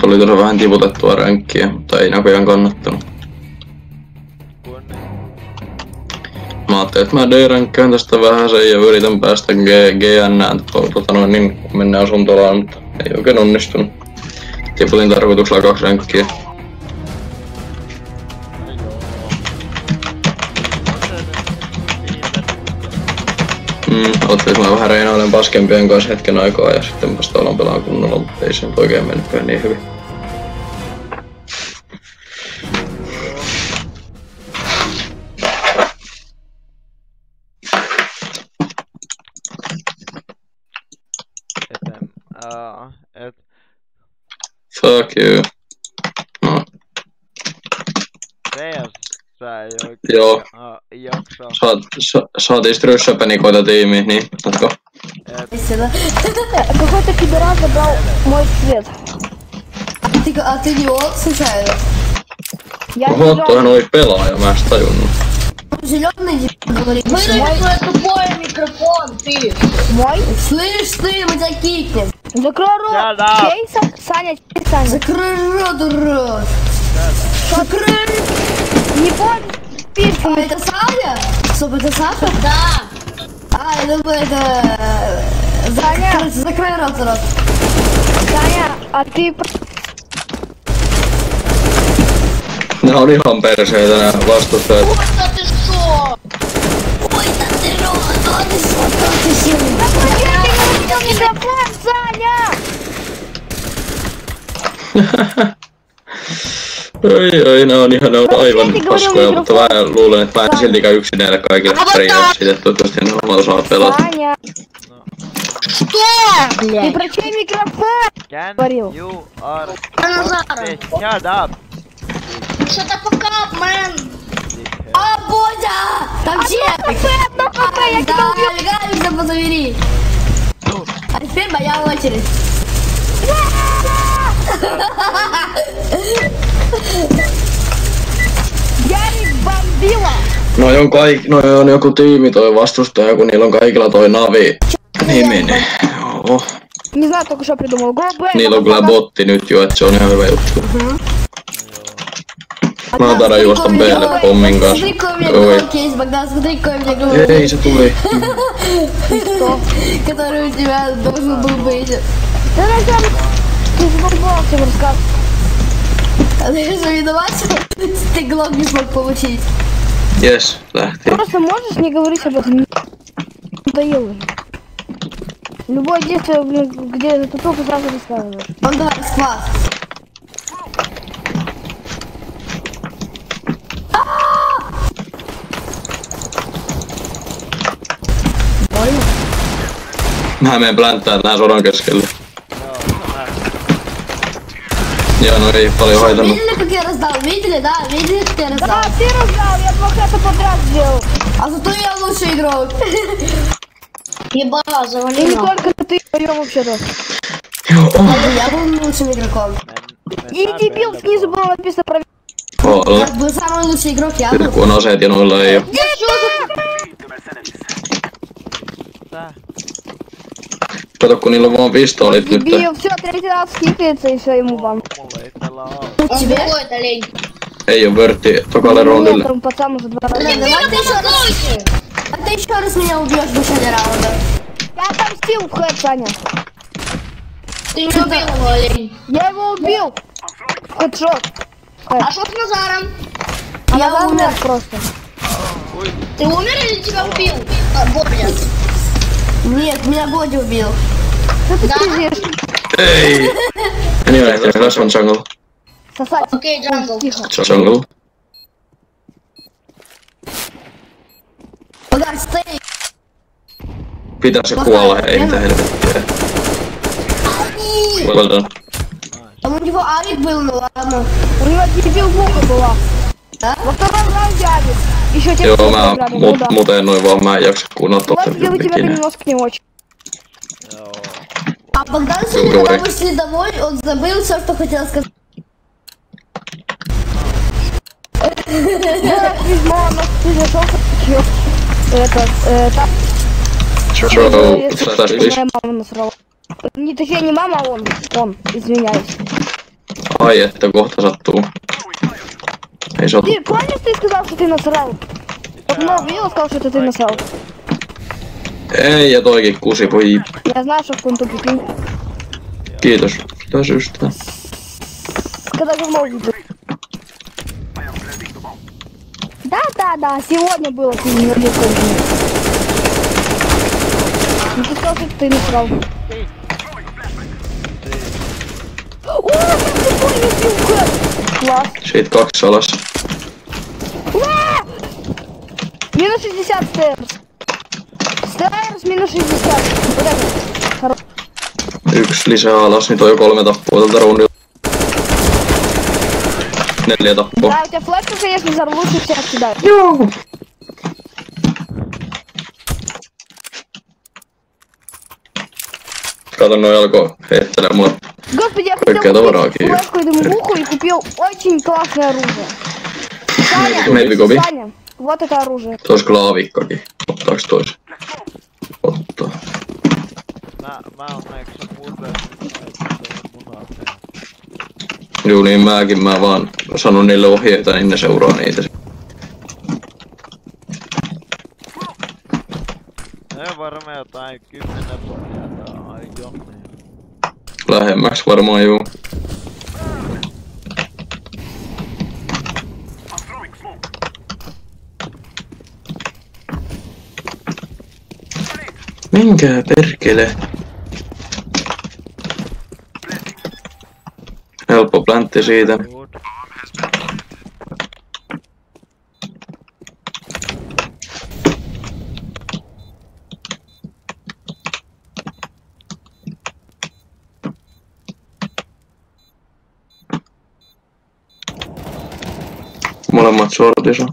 Tuli tuossa vähän tiputettua ränkkiä, mutta ei näköjään kannattanut. Mä ajattelin, että mä D-ränkkään tästä vähän sen ja yritän päästä G GN tota noin, niin kun mennään asuntolaan, mutta ei oikein onnistunut. Tiputin tarkoituksella kaksi ränkkiä. Mm, mä vähän reinailen paskempien kanssa hetken aikaa ja sitten vasta alan pelaa kunnolla, mutta ei se nyt oikein mennytkään niin hyvin. Fuck you. No, CS sä ei oikein joo. aa, jaksa. Saat, sa, saatiin stryssäpenikoita tiimiin, niin jatko. Et, Сюда. Какой-то пидорас забрал мой цвет. Ты, а ты не он случайно? Я не Oho, toihan знал. oli pelaaja, mä en sitä tajunnut. Зеленый говорит. Выдай свой тупой микрофон, ты! Мой? Слышь ты, мы тебя кикнем. Закрой рот. Shut up. Чей, Са- Саня, чей, Саня. Закрой рот, урод. Закрой. Не помню. Пипа. А это Саня? Стоп, это Саша? Да. А, это думаю, это... Э, Саня. Закрой рот, урод. Саня, а ты... Nämä on ihan perseitä nämä vastustajat. Саня! Oi, oi, nää on ihan, nää on aivan paskoja, mutta mä luulen, että mä en siltikään yksin näille kaikille pärjää siitä, että toivottavasti ne hommat osaa pelata. Саня, Что, ты блядь? про чей микрофон? can Говорил. you are Назаров. Shut up! Shut the fuck up, man! А, Бодя! Там чек! ХП, одно ХП, я тебя Да, убью. Галя, позавери. А теперь моя очередь. Я их бомбила. No on, kaik, no on joku tiimi toi vastustaja, kun niillä on kaikilla toi navi niminen. Joo. Не знаю, только что придумал. Go Б. Niillä on kyllä botti nyt jo, että se on ihan hyvä juttu. Mä otan juosta Blle pommin kanssa. Смотри, какой у меня Ой. громкий есть, Богдан, смотри, какой у меня громкий, Ei se tuli. который у тебя должен был быть. Да ты задолбал всем рассказывать? А ты что ты глок не смог получить. Jes, lähti. Просто можешь не говорить об этом? Надоело уже. Любое действие, блин, где ты только сразу рассказываешь. Он давай, склад. Mä menen plänttää tää sodan keskelle. Я, ну я их половину. Видели, как я раздал? Видели, да? Видели, как я раздал? Да, ты раздал, я два это подряд сделал. А зато я лучший игрок. Еба, завалил. Не только ты, поем а вообще-то. Я был лучшим игроком. И дебил снизу было написано про... Я был самый лучший игрок, я был. Он уже один уловил. Да! Kato kun niillä on vaan pistoolit nyt. И все, ему бан. mulla ei. Он Тебе? какой-то лень. Ei oo vörtti tokalle rondille. Вторым пацан уже два раза. А ты еще раз меня убьешь в начале раунда. Я отомстил в хэт, Саня. Ты не убил его, лень. Я его убил. Хэдшот. А что с Назаром? Я умер просто. Ты умер или тебя убил? А, Боря. Нет, меня Боди убил. Что ты Да? пиздишь? Ei! Anyway, tässä on jungle. Сосать. Окей, Джангл. Тихо. Jungle. Богдан, стой. Pitäisi kuolla, ei mitä helvettiä. Well done. Там у него Арик был, ну ладно. У него дебил муха была. Да? Во втором раунде Авик. Еще тебе Joo, mä mu muuten muta. noin vaan, mä en jaksa kuunnella totta ikinä. А Богдан сегодня, когда мы шли домой, он забыл все, что хотел сказать. Это, это... Чё, сожглись? Не, точнее, не мама, а он. Он, извиняюсь. Ай, это kohta sattuu. Oo Ты помнишь, ты сказал, что ты насрал? Видео сказал, что это ты насрал. Ei, ja toikin kusi, voi Я знаю, что в кунту прикинь. kiitos. Kiitos ystävä. Когда говно видел. Да, да, да, сегодня было ты не. Ну ты сказал, что ты насрал. О, как ты понял! Шейд Шит как салаш. Минус 60 Стейрс. Stairs минус 60. Otetaan. Yksi lisää alas, nyt on jo kolme tappua tältä rundilta. Neljä tappua. Täytä flexasi, jos mä saan lussut sieltä sitä. Joo. Kato, noi alkoi heittelee mulle. Господи, я Какая хотел добра, купить Киев. флешку и дымовуху и купил очень классное оружие. Саня, Maybe Gobi. Саня, вот это оружие. Tuossa kyllä aavikkokin. Ottaaks toisen? Ottaa. Mä, mä oon näinkö se muuten mun aseen. Juu niin mäkin, mä vaan sanon niille ohjeita, niin ne seuraa niitä. Ne on varmaan jotain kymmenen vuotta jonne. Lähemmäksi varmaan juu. Menkää perkele. Helppo pläntti siitä. Molemmat sortissa.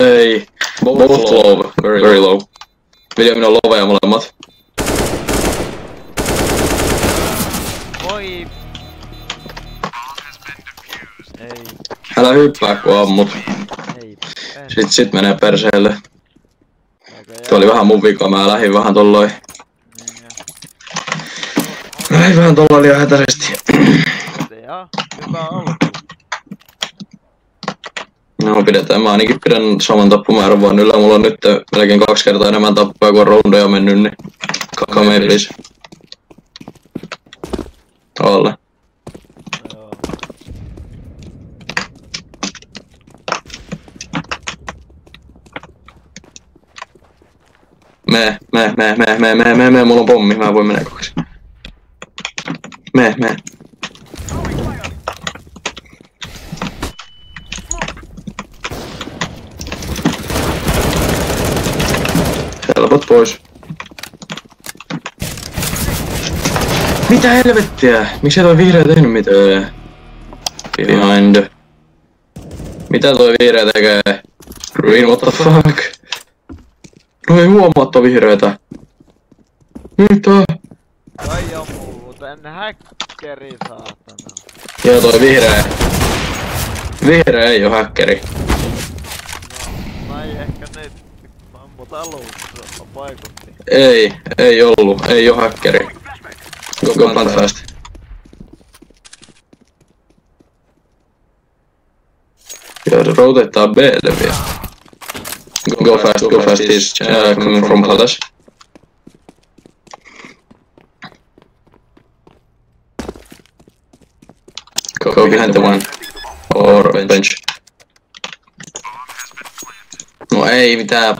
Ei. Both low. Very, very low. Viljamina on loveja molemmat. Oi! Ei, Älä hyppää kun ammut. ei. En. Sit, sit menee perseelle. Tuo oli vähän mun vika, mä lähdin vähän tolloin. Lähdin vähän tolloin liian hätäisesti. Se on hyvä alku. No pidetään, mä ainakin pidän saman tappumäärän vaan yllä. Mulla on nyt melkein kaksi kertaa enemmän tappoja kuin on roundeja mennyt, niin kame please. Alle. Joo. Me, me, me, me, me, me, me, me, mulla on pommi, mä voin mennä kaksi. Me, me. Helpot pois. Mitä helvettiä? Miksi toi vihreä tehnyt mitään? Behind. Mitä toi vihreä tekee? Green, what the fuck? No ei huomaa vihreätä. Mitä? Toi on muuten häkkeri saatana. Joo toi vihreä. Vihreä ei oo häkkeri. No, tai ehkä ne ammut alussa vaikutti. Ei, ei ollu. Ei oo häkkeri. Go, go plant fast. Joo, vielä. Go, go fast, go fast. He's uh, coming from palace. Go, go behind the one. Or bench. No ei mitään.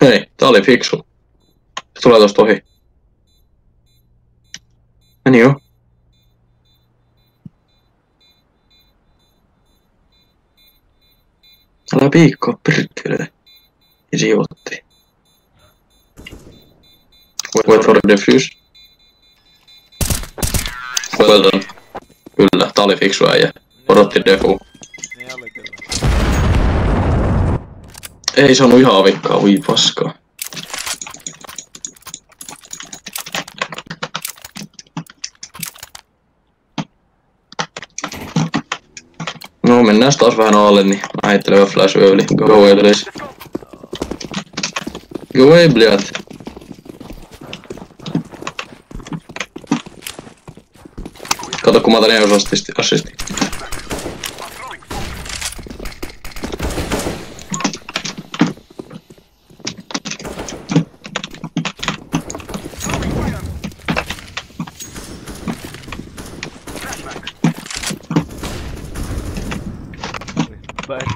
Hei, tää oli fiksu. Se tulee tosta ohi. Meni jo. Älä piikkaa perkele. Idiotti. Wait for the defuse. Well done. Kyllä, tää oli fiksu äijä. Odotti defu. Niin oli kyllä. Ei saanut ihan avikkaa, ui paskaa. No mennään taas vähän alle, niin mä heittelen vähän flash yli. Go away, please. Go away, bliat. Kato kun mä otan assisti. assisti. Päin.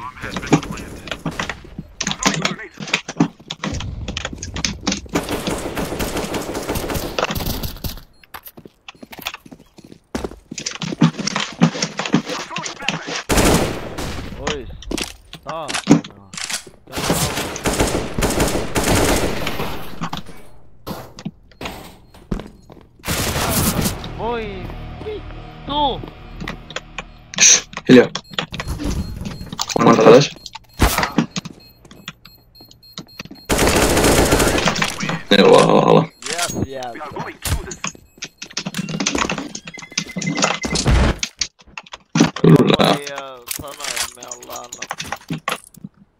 Ois. Taas. Tää on- Voi vittu! Shh, hiljaa. One flash. Neljä alhaalla. Yes, yes. Kyllä. Voi äh, sanoa, että me ollaan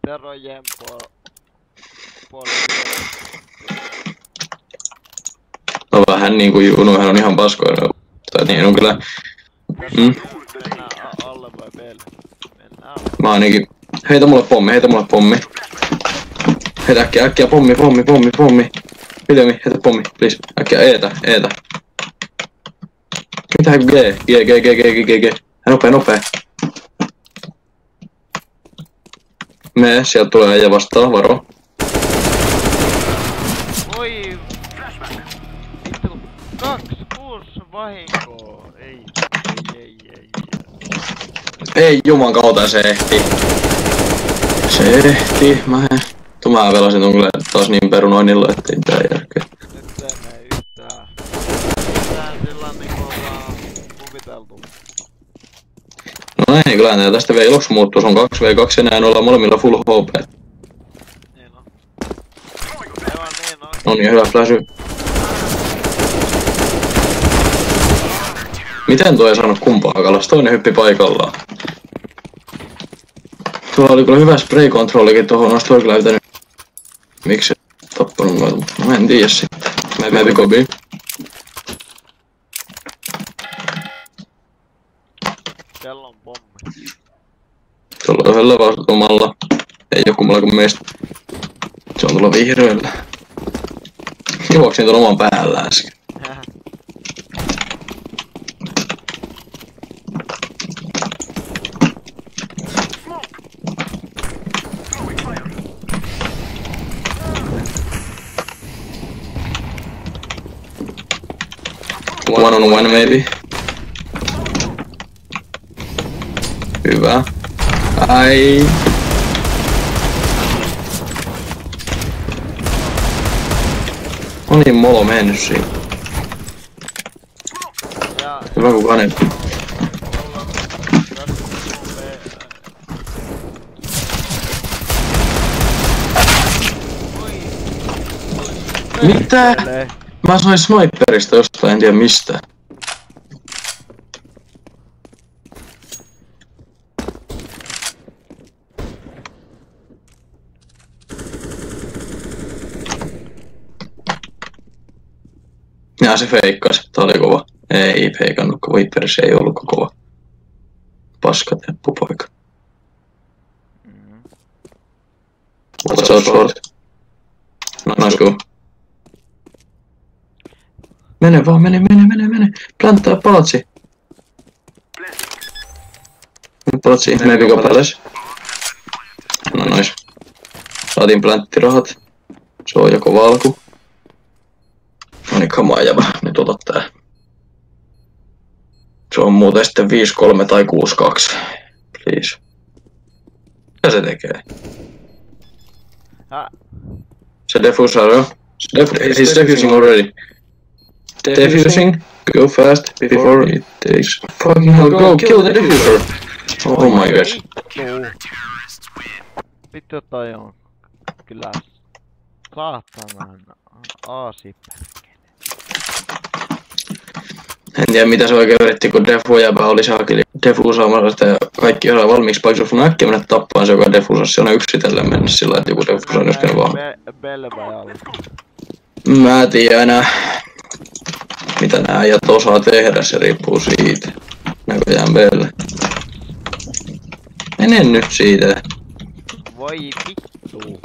verojen puol- puolella. No vähän Junuhan on ihan paskoja. Tai niin on kyllä. Mm. Mä ainakin... Heitä mulle pommi, heitä mulle pommi. Heitä äkkiä, äkkiä pommi, pommi, pommi, pommi. Viljami, heitä pommi, please. Äkkiä, eetä, eetä. Mitä G? G, G, G, G, G, G, G. Nopee, nopee. Me, sieltä tulee äijä vastaan, varo. Vahinkoa. Ei, ei, ei, ei. ei. Ei juman kautta se ehti. Se ehti. Mä, tu mä pelasin ton kyllä taas niin perunoinnilla, ettei mitään järkeä. Nyt ei mene yhtään. Yhtään sillä niinku ollaan kuviteltu. No ei kyllä näin, tästä veiloksi muuttuu, se on 2v2 enää ollaan molemmilla full HP. Niin on. Aivan niin on. No niin, hyvä flashy. Miten tuo ei saanut kumpaa kalas? Toinen hyppi paikallaan. Tuolla oli kyllä hyvä spray-kontrollikin tuohon, olisi toi kyllä pitänyt... Miksi se tappanut noita? No mä en tiedä sitten. Maybe Kobe. Siellä on pommi. Tuolla yhdellä vastumalla. Ei oo kummalla kuin meistä. Se on tuolla vihreällä. Juoksin tuon oman päällä äsken. One on one maybe. Hyvä. Ai. On niin molo mennyt siinä. Ja Hyvä kun kane. ollaan tässä me... Oi. Mitä? Mä sain sniperista jostain, en tiedä mistä. Ja se feikkasi, tää oli kova. Ei feikannut, kun Viperissä ei ollut kova. Paska teppupoika. What's up, short? Nice go. Mene vaan, mene, mene, mene, mene. Planttaa palatsi. Palatsi, maybe go palace. No nois. Saatiin planttirahat. Se on joko valku. No niin, kamaa jävä. Nyt ota tää. Se on muuten sitten 5-3 tai 6-2. Please. Mitä se tekee? Häh? Se defusar jo. Se def he's defusing already. Defusing. Go fast before it takes. Fucking hell, go kill the diffuser. Oh my gosh. Vittu. Toi on kyllä saatanan aasi En tiedä mitä se oikein yritti, kun Defu jäbä oli saakeli defuusaamassa ja kaikki on valmiiksi paikassa sun äkkiä mennä tappaan se, joka defuusassa. Se on yksitellen mennä sillä että joku defuus on joskin vaan. Be- Belva. Mä mitä nää äijät osaa tehdä, se riippuu siitä. Näköjään meille. Mene nyt siitä. Voi vittu.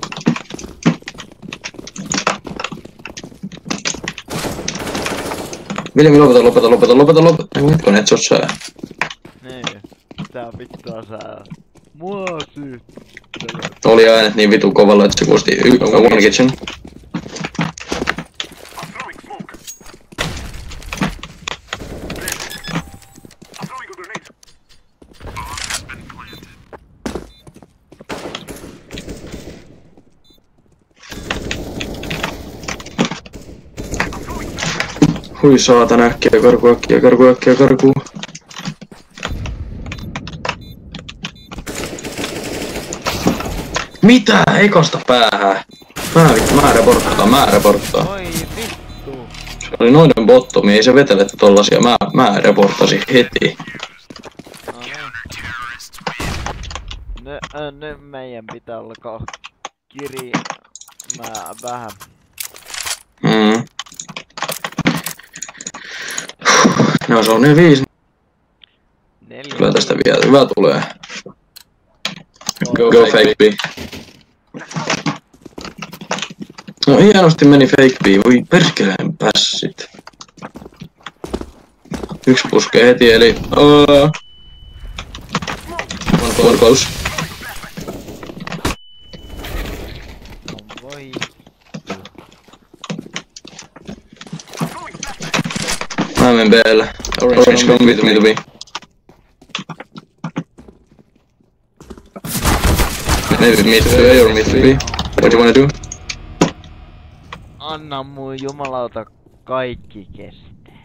Viljami, lopeta, lopeta, lopeta, lopeta, lopeta. Ei hetkonen, et se oo sää. Niin. Tää vittua sää. Mua syyt. Oli äänet niin vitu kovalla, että se kuulosti y- one kitchen. Hui saatana, äkkiä karku, äkkiä karku, äkkiä karku. Mitä? Ekasta päähän. Mä, mä reporttaan, mä reporttaan. Vittu. Se oli noiden bottomi, ei se vetele tollasia. Mä, mä reporttasin heti. Ne, äh, ne meidän pitää alkaa kirjaa vähän. Mm. No se on ne viisi. Neljä. Kyllä tästä vielä hyvä tulee. Go, Go fake B. No hienosti meni fake B. Voi perkeleen pässit. Yksi puskee heti eli... Uh, one close. Voi. Mä menen Blle. Orange come with me to be. Maybe mid to A or mid to B. What do you wanna do? Anna mun jumalauta kaikki kestää.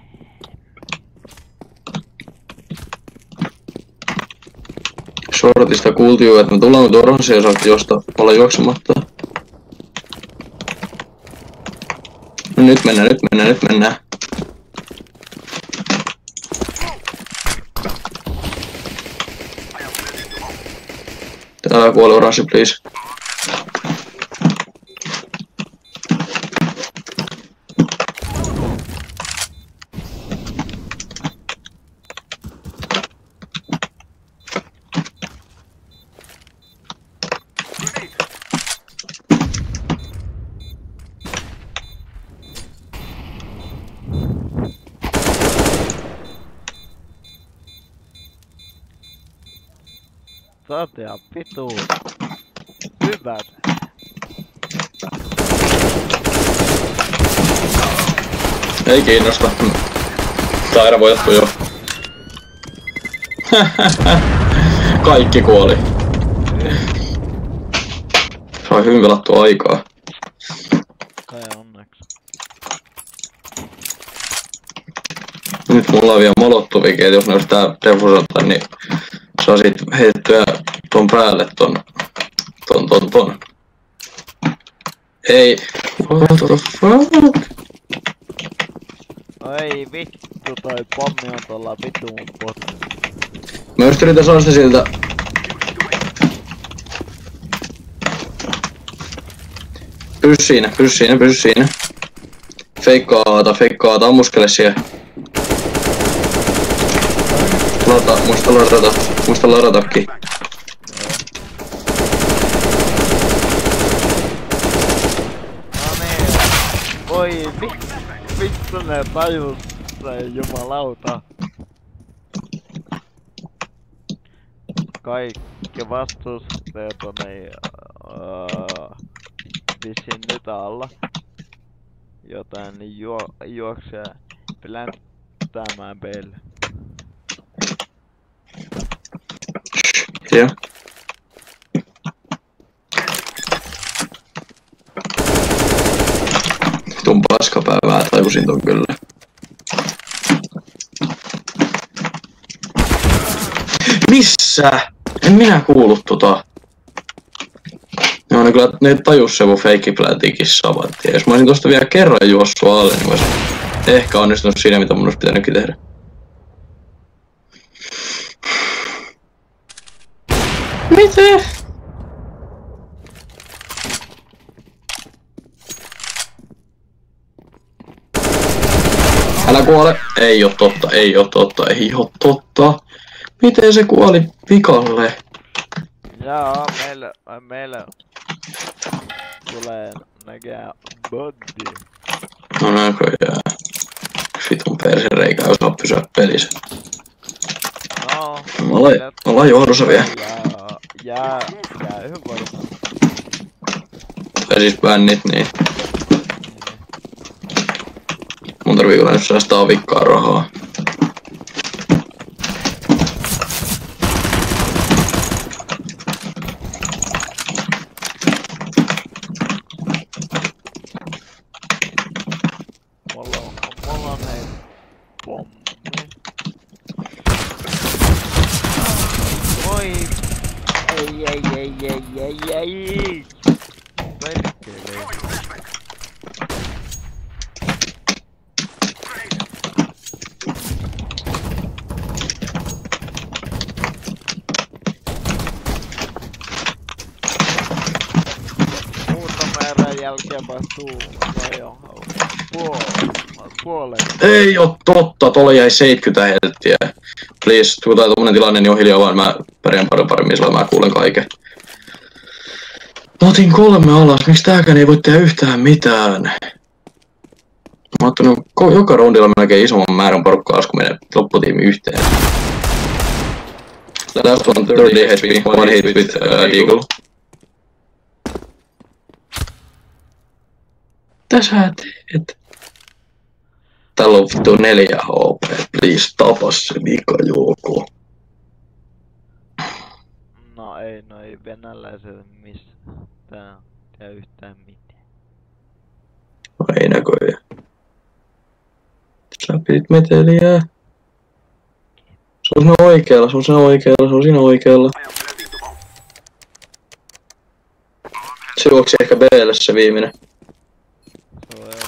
Shortista kuultiin jo, että me tullaan tuon oranssia saakka josta olla juoksematta. No nyt mennään, nyt mennään, nyt mennään. Täällä kuoli oranssi, please. Pitu. Hyvät. Ei kiinnosta. Taira voitettu jo. Kaikki kuoli. Sai hyvin pelattua aikaa. Kai onneksi. Nyt mulla on vielä molottovikin, että jos ne olisi tää defusata, niin saisit heitettyä ton päälle ton, ton, ton, ton. Ei. What the fuck? Ei vittu, toi pommi on tuolla vittu mun potti. Mä just yritän saada siltä. Pysy siinä, pysy siinä, pysy siinä. Feikkaata, feikkaata, ammuskele siihen. Lata, muista ladata, muista ladatakin. No niin. Voi vittu, ne tajus se jumalauta. Kaikki vastusteet on ei uh, vissiin nyt alla. Joten juo, juoksee plänttäämään peille. Joo. Tuon paskapäivää tajusin ton kyllä. Missä? En minä kuullut tota. No Mä en kyllä ne tajus se mun feikkiplätikin. Ja jos mä olisin tosta vielä kerran juossut alle, niin mä olisin ehkä onnistunut siinä, mitä mun olisi pitänytkin tehdä. Mitä? Älä kuole. Ei oo totta, ei oo totta, ei oo totta. Miten se kuoli vikalle? Jaa, meillä, meillä tulee näkää body. No näköjään. Vitun persereikä ei osaa pysyä pelissä. No, Me ollaan, johdossa vielä. Jää, jää, varmaan. Tai siis bännit, niin. Mun tarvii kyllä nyt säästää vikkaa rahaa. Mulla on, mulla on hei pommi. Oi! Ei, ei, ei, ei, ei, ei! Perkele. Muutaman erän jälkeen vastuu Leon puolet. Puolet. Oo totta, tuolla jäi 70 helttiä. Please, tulee tommonen tilanne, niin on hiljaa vaan mä pärjään paljon paremmin, sillä mä kuulen kaiken. Mä otin kolme alas, miksi tääkään ei voi tehdä yhtään mitään? Mä ottanut joka rundilla melkein isomman määrän porukkaa alas, kun menee lopputiimi yhteen. Last one 30 HP, one hit with uh, Deagle. Mitä sä teet? Täällä on vittu 4 HP, please tapa se vika joko. No ei, no ei venäläiset missä tää tää yhtään mitään. No ei näköjään. Sä pidit meteliä. Se on siinä oikealla, se on siinä oikealla, se on siinä oikealla. Se juoksi ehkä Blle se viimeinen. Se on eri.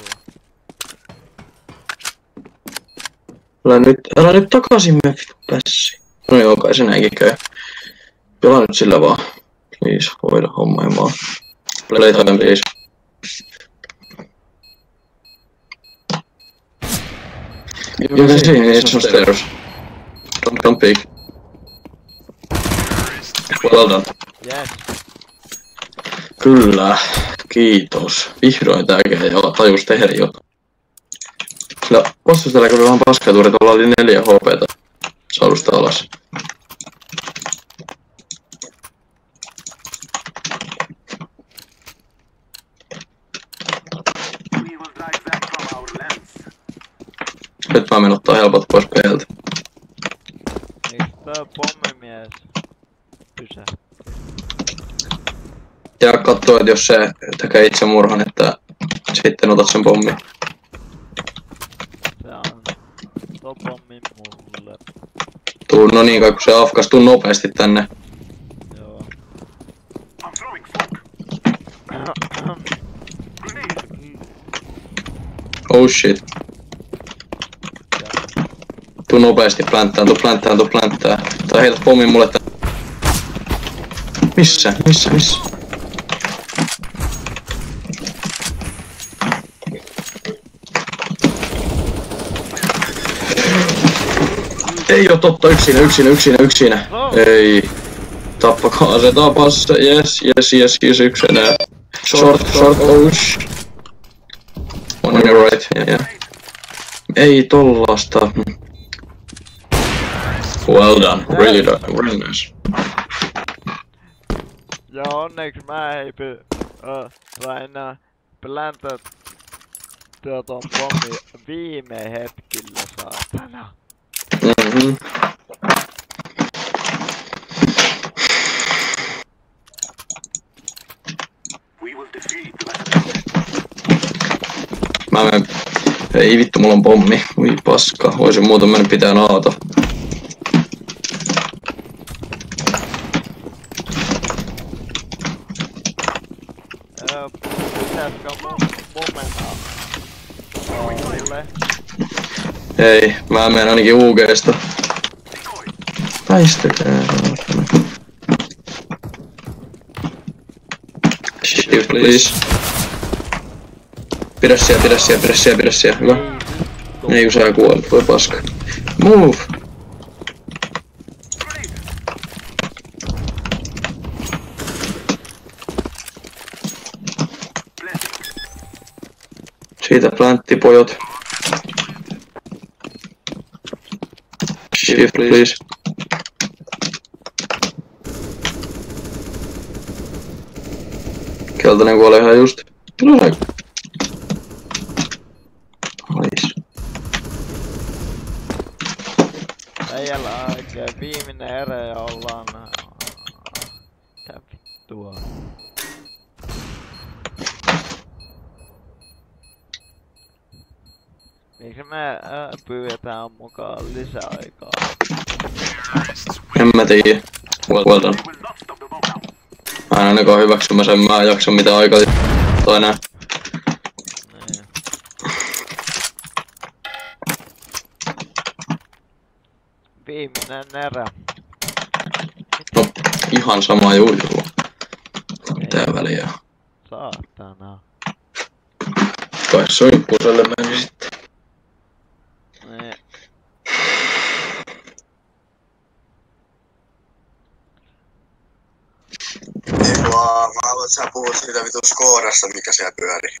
Älä nyt, älä nyt takaisin vittu pässi. No joo, kai se näinkin käy. Pelaa nyt sillä vaan. Please, hoida homma ja maa. Playtime please. You can see me, it's on stairs. Don't, don't peek. Well done. Yes. Kyllä, kiitos. Vihdoin tääkin jo tajus tehdä jotain. Sillä vastustajalla kävi vähän paskaa tuuri, tuolla oli neljä HPtä saadusta alas. Nyt mä menen ottaa helpot pois peiltä. Eiks tää pommimies pysä? Ja katsoo, että jos se tekee itsemurhan, että sitten otat sen pommin. Se on pommi mulle. Tuu, no niin, kai kun se afkas, tuu nopeasti tänne. Joo. Oh shit. Tuu nopeasti plänttään, tuu plänttään, tuu plänttään. Tai heitä pommin mulle tänne. Missä? Missä? Missä? Ei oo totta, yksinä, yksinä, yksinä, yksinä. Ei. Tappakaa se, tapas se, yes, yes, yes, yes, yksinä. Short, short, oh sh. On your right, yeah, yeah. Ei tollasta. Well done, really done, really nice. Ja onneksi mä ei py... Ö, sain äh, pläntä tuota pommi viime hetkillä saatana. Mhm. Mä menen... Ei vittu, mulla on pommi. Ui paska. Voisin muuten mennä pitää naata. Öö, pitäisikö mun, mun mennä Olle? Ei, mä menen ainakin UGsta. Taistelkaa. Shift please. Pidä siellä, pidä siellä, pidä siellä, pidä siellä. Hyvä. Ei kun sä kuolet, voi paska. Move! Siitä planttipojot. Shift please. Keltainen kuolee ihan just. Ais. Äijällä oikein viimeinen erä ja ollaan... Mitä vittua? Miksi me äh, pyydetään mukaan lisäaikaa? En mä tiedä. Done. Mä en ainakaan hyväksymässä, en mä jaksa mitään aikaa tai enää. Niin. Viimeinen erä. No, ihan sama juju. Mitä väliä? Saatana. Kai soippuselle meni sitten. Niin. Ei vaan, mä haluan, että sä puhut siitä vitu skoodasta, mikä siellä pyörii.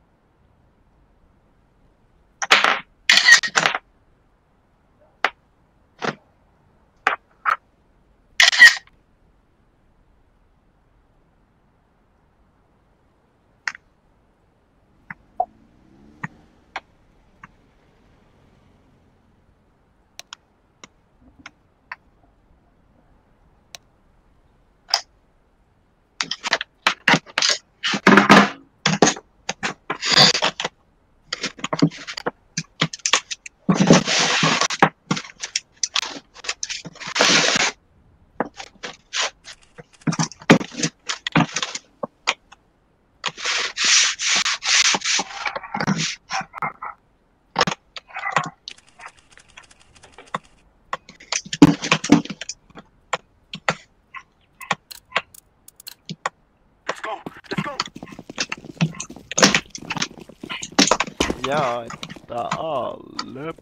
Jaetta alle.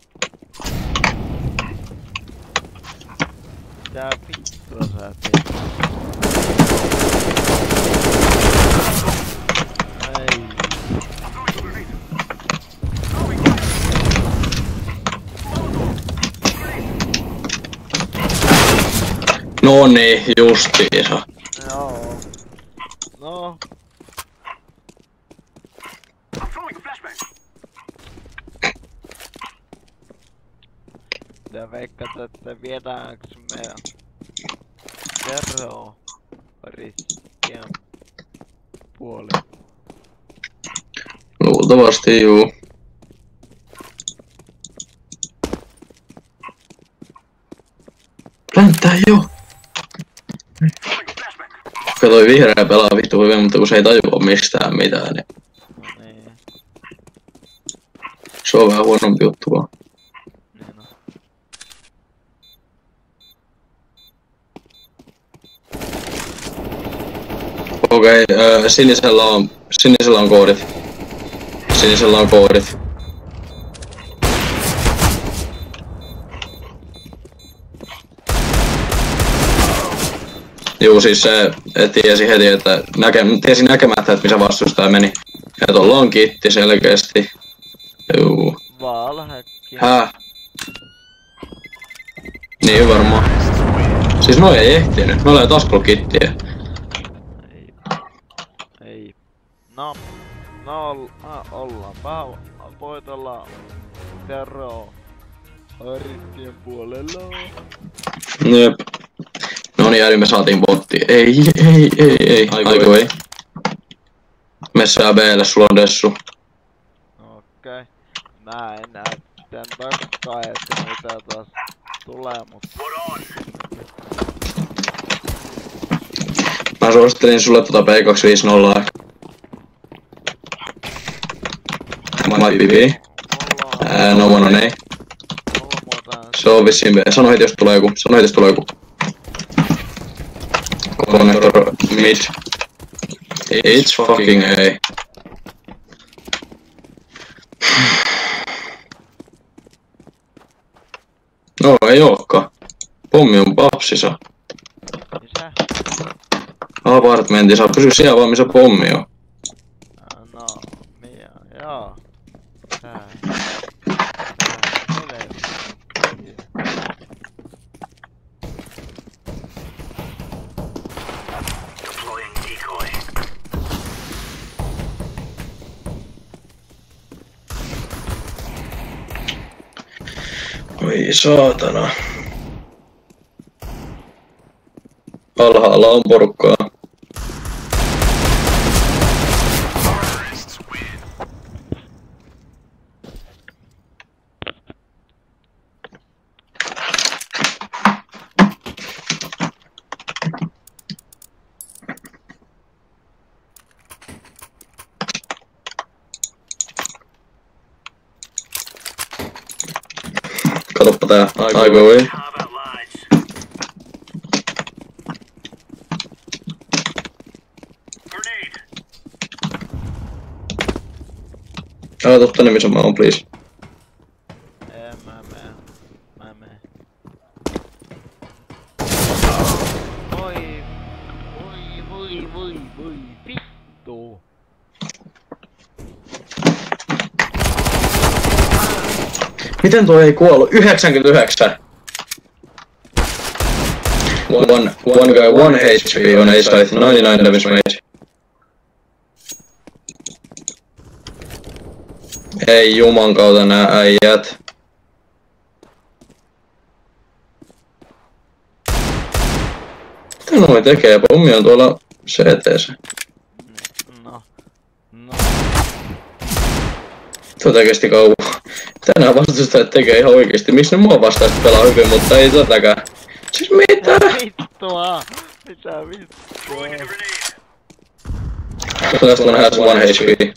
Mitä vittua sä teet? Ei. No niin, justiinsa. Joo. No. Ja veikkaat, että viedäänkö me Terro riskien puoli. Luultavasti juu. Plänttää jo! Kun toi vihreä pelaa vittu hyvin, mutta kun se ei tajua mistään mitään, niin niin, se on vähän huonompi juttu vaan. niin on. Okei, okay, sinisellä on, sinisellä on koodit. Sinisellä on koodit. Juu, siis se et tiesi heti, että näke, tiesi näkemättä, että missä vastustaja meni. Ja tuolla on kitti selkeästi. Juu. Valhekki. Hää? Niin varmaan. Siis noi ei ehtinyt. Noilla ei taas ollut kittiä. Ei. Ei. No. No ol, äh, ollaan vähän voitellaan Terro riskien puolella. Jep. Niin, eli me saatiin botti. Ei, ei, ei, ei. Aiku ei. Messää Blle, sulla on dessu. Okei. Okay. Mä en näe tän takaa, että mitä taas tulee, mutta Mä suosittelin sulle tota P250 ehkä. might be B. Ää, no one on A. Se on vissiin B. Sano heti jos tulee joku. Sano heti jos tulee joku. Connector mid. It's fucking A. No ei ookaan. Pommi on papsissa. Missä? Apartmentissa. Pysy siellä vaan missä pommi on. Ah, No, Mia, joo. Oi saatana. Alhaalla on porukkaa. Katoppa tää. Aika voi. Älä tuu tänne missä mä oon, please. En mä mene. Mä mene. Voi. Voi, voi, voi, voi. Vittu. Miten tuo ei kuollut? 99! One, one guy, one HP on A side, 99 damage made. Ei juman kautta nää äijät. Mitä noi tekee? Pommi on tuolla CTssä. No. No. Tota kesti kauan. Tänään vastustajat tekee ihan oikeesti. Miksi ne mua vastaan pelaa hyvin, mutta ei tätäkään. Siis mitä? Vittua. Mitä vittua? Last one has one HP.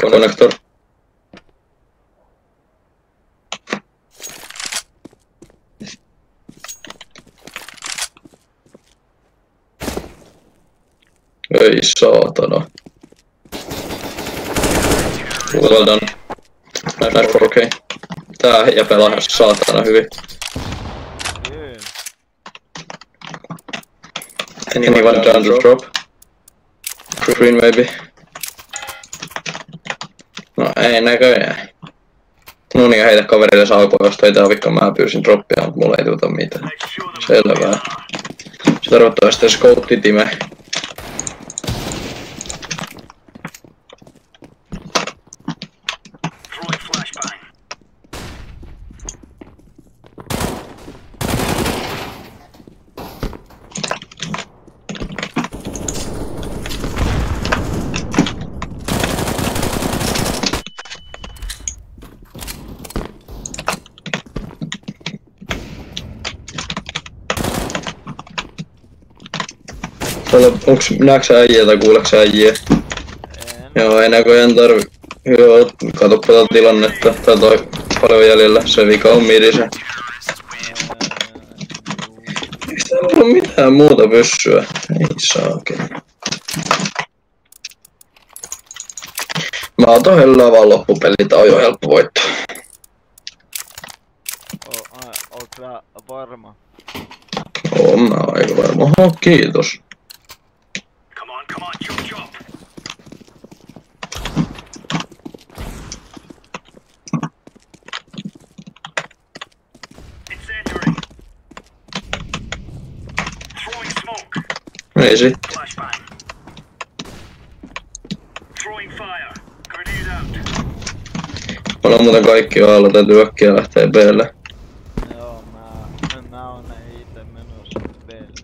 Connector. Ei saatana. Well done. Nice 4K. Tää ja pelaa ihan saatana hyvin. Kyllä. Anyone down the drop? Green maybe. No ei näköjään. No niin, heitä kaverille saapua, jos ei tää vikka mä pyysin droppia, mutta mulla ei tuota mitään. Selvää. Se tarkoittaa sitten scouttitime. Täällä, onks, näetkö sä äijää tai kuuleeko sä äijää? En. Joo, ei näköjään tarvi. Joo, katoppa tätä tilannetta. Täältä on paljon jäljellä. Se vika on midisen. Eikö täällä ole mitään muuta pyssyä? Ei saakeli. Mä otan hellää vaan loppupeli, tää on jo helppo voitto. O, ai, oot sä varma? Oon mä aika varma. Oho, kiitos. Ei sit. Mulla on muuten kaikki alla, täytyy äkkiä lähteä Blle. Joo, mä, mä oon ite menossa Belle.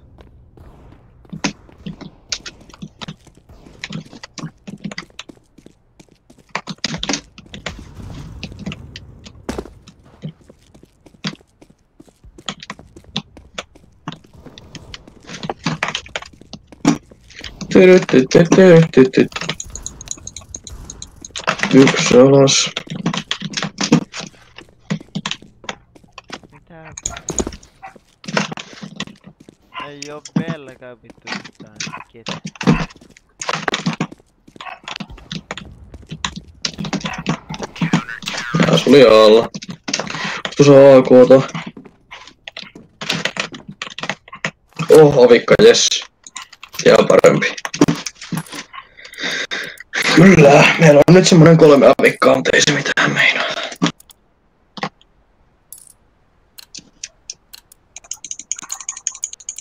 Tyrytytytytytytyt. Yksi alas. Mitä? Ei oo vieläkään vittu yhtään ketään. Tää oli alla. Tuossa AKta. Oh, avikka, jes. Ja parempi. Kyllä, meillä on nyt semmonen kolme avikkaa, mutta ei se mitään meinaa.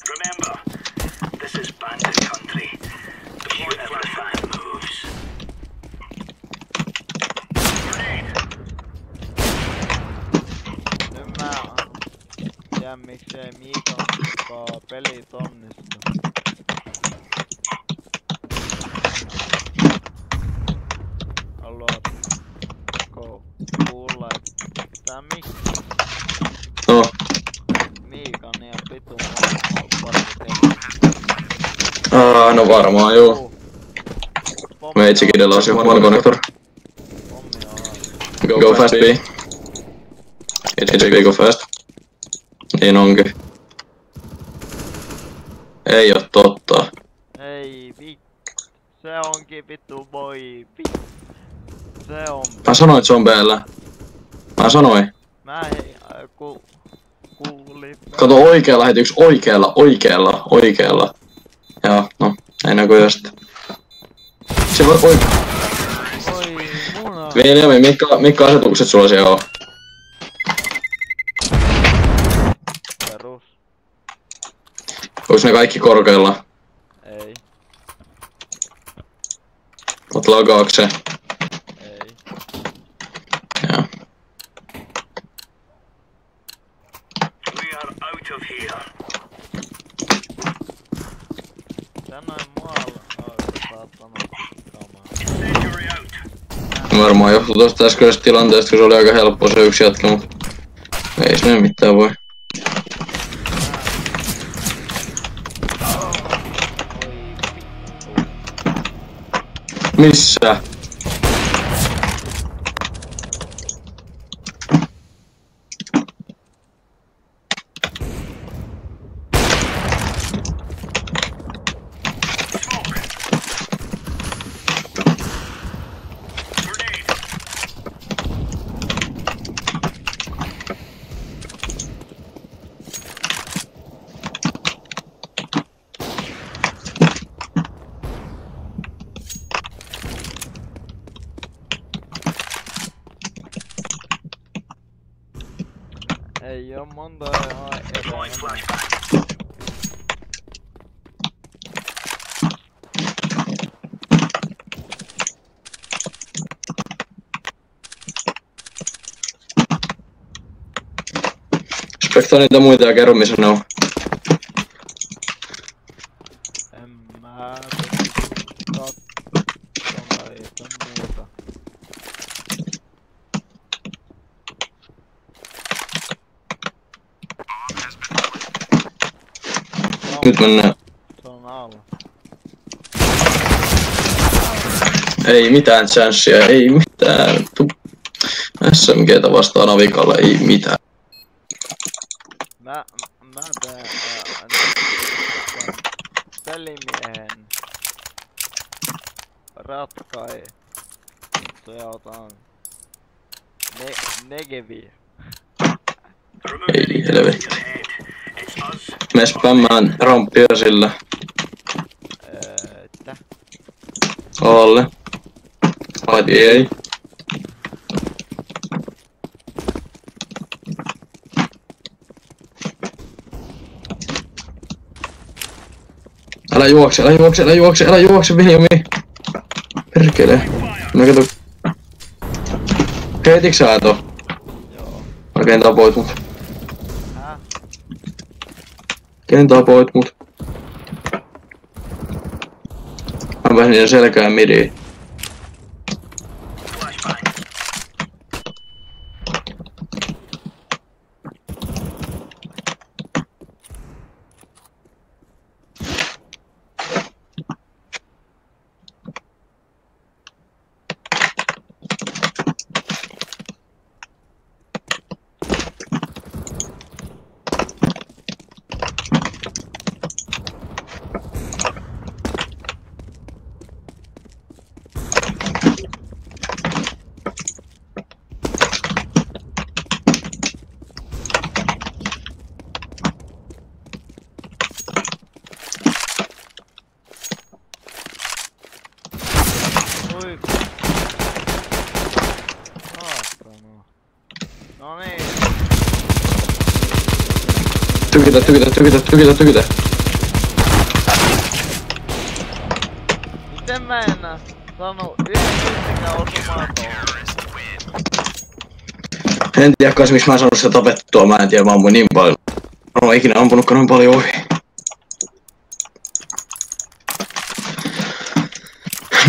Remember, this is bandit country. If whatever fan moves. Nyt mä tiedän miksei Miikon mukaan pelit onnistu. Haluatko kuulla, että miksi No, Miikan ja vitun on parhaiten? aa, no varmaan joo. Meitsikidellä on se one connector. On Go fast B. HP go fast. Niin onkin. Ei oo totta. Ei vi... Se onkin vittu voi vi... Se on... Mä sanoin, että se on Bllä. Mä sanoin. Mä hei... äh, Ku... Kuulin... Kato oikealla heti yksi oikealla, oikealla, oikealla. Joo, no, ei näkyy sitten. Se voi, oi, Oi muna... Viljami, mitkä, mitkä asetukset sulla siellä on? Perus. Onks ne kaikki korkealla? Ei. Oot lagaakse? Ei. Joo. We are out of here. Tänään maalla olisi saattanut kamaa. Incendiary out. Varmaan johtuu tosta äskeisestä tilanteesta, kun se oli aika helppo se yksi jätkä, mut ei sinne mitään voi. Missä? Grenade. Ei oo monta ihan Deploying edelleen. flashbang. Spektaa niitä muita ja kerro missä ne on. En mä muuta. Nyt mennään. Se on alla. Ei mitään chanssia, ei mitään. Tu- SMGtä vastaan avikalle, ei mitään. Mä, mä pelimiehen ratkai. Se otan ne, negevi. Ei helvetti. Me spämmään ramppia sillä Että alle. Vai ei. Älä juokse, älä juokse, älä juokse, älä juokse, Viljami. Perkele. No kato. Keitiks sä to? joo. Oikein tapoit mut. Häh? Ken tapoit mut? Mä pääsin selkään midiin. Flashbang. Ui. Saatana. No niin. Tykitä, tykitä, tykitä, tykitä, tykitä. Miten mä en osumaan tohon? En tiedä kans miksi mä en saanut sitä tapettua, mä en tiedä, mä ammuin niin paljon. Mä oon ikinä ampunutkaan noin paljon ohi.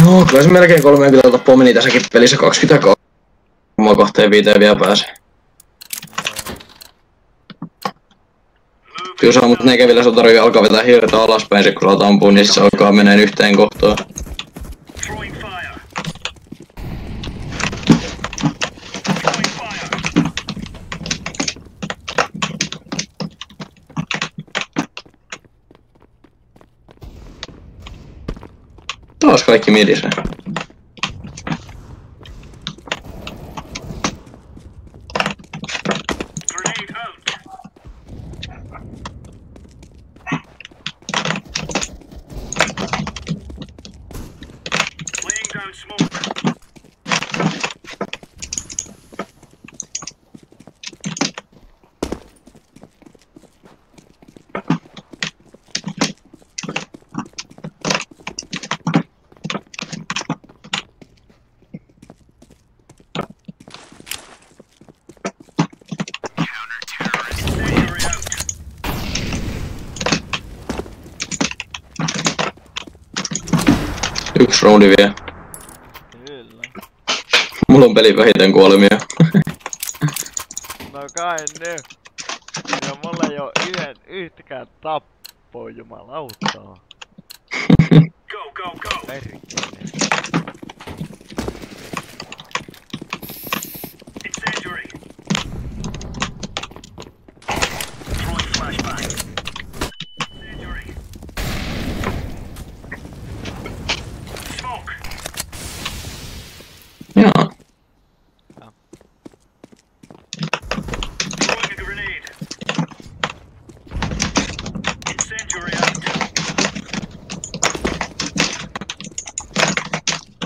No, kyllä se melkein 30 tappoa meni tässäkin pelissä 22. Mä kohteen viiteen vielä pääsee. Kyllä saa mut nekevillä se tarvii alkaa vetää hirta alaspäin, sit kun ampua, niin se alkaa meneen yhteen kohtaan. Taas kaikki midisee. Roundi vielä. Kyllä. Mulla on peli vähiten kuolemia. No kai nyt. Ja mulla ei oo yhden, yhtäkään tappoa jumalauttaa. Go, go, go. Perkele. Incendiary. Throwing flashbang. Incendiary. Smoke. Jaa. Throwing a grenade. Incendiary out.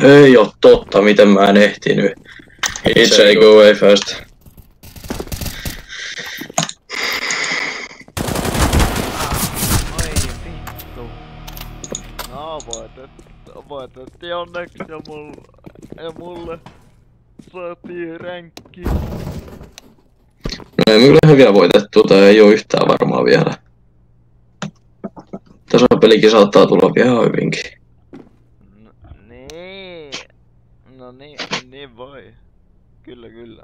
Ei oo totta, miten mä en ehtinyt. Itse ei go away vittu. No voitet, voitettiin onneksi ja mulle, ja mulle saatiin ränkki. No ei kyllä vielä voitettu, tai ei oo yhtään varmaa vielä. Tasapelikin saattaa tulla vielä hyvinkin. No, niin. No niin, niin voi. Kyllä, kyllä.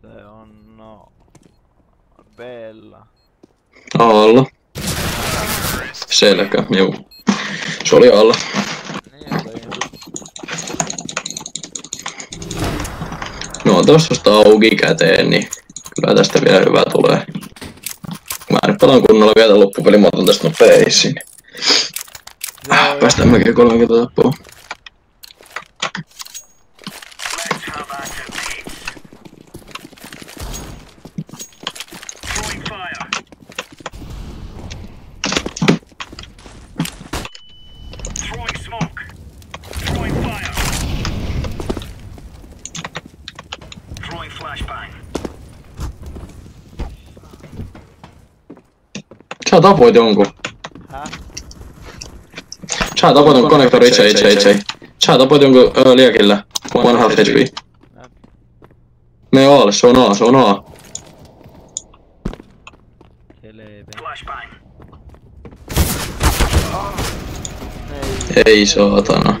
Se on no... Bella. Alla. Selkä, juu. Se oli alla. No on tosta auki käteen, niin kyllä tästä vielä hyvä tulee. Mä nyt pelaan kunnolla vielä tän loppupeli, mä otan tästä nopeisiin. Ah, päästään melkein 30 tappoa. Let's have at it, mates. Throwing fire. Throwing smoke. Throwing fire. Throwing flashbang. Sä tapoit jonkun. Häh? Sä tapoit jonkun konnektori itse, itse, itse. Sä tapoit jonkun öö, liekillä. One half HP. Me Aalle, se on A, se on A. Ei, saatana.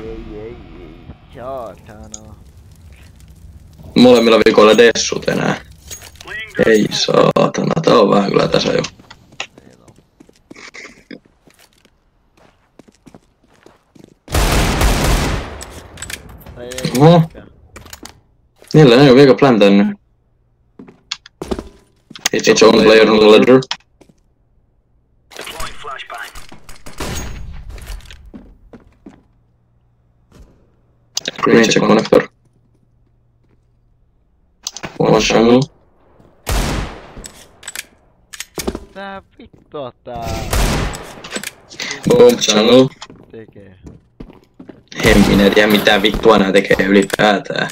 Molemmilla viikoilla dessut enää. Ei saatana, tää on vähän kyllä tässä jo. Niin on. Tai ei Oho. Niillä ei oo vielä pläntännyt. It's on player on the ladder. Green check connector. One jungle. Tää vittua tää. Boom Channel. tekee? En minä tiedä mitä vittua nää tekee ylipäätään.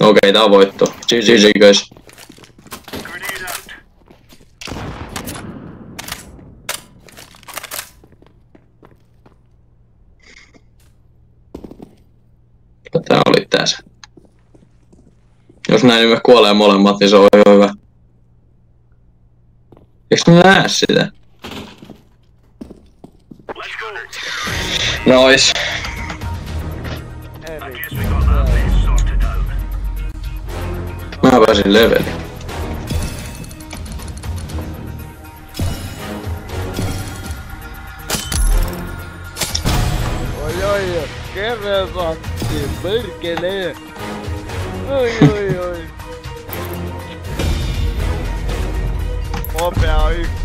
Okei, tää on voitto. GG guys. Tää oli tässä. Jos näin niin me kuolee molemmat, niin se on hyvä. Eiks mä näe sitä? Nois. Eri. Guess we got that base sorted out. Mä pääsin leveliin. Oi oi oi. Keresantti. Perkele. Oi oi oi. Nopea on ykkönen.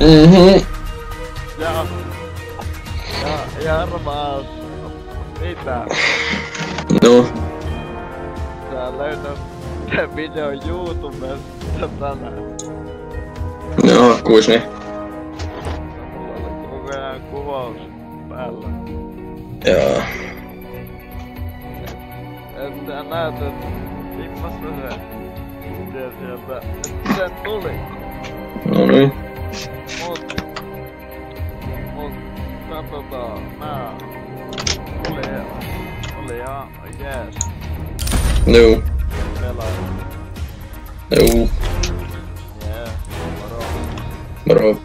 Mhm. Ja... Ja, ja arvaas. Mitä? No. Sä löydät tän videon YouTubesta tänään. No, kuis niin. Mulla oli koko ajan kuvaus päällä. Joo. Et sä näet, et tippasta se. Miten sieltä, et sen tuli. No niin. Katsotaan, nää... Oli... Oli ihan jees No. pelaajat. No. Jees, moro. Moro.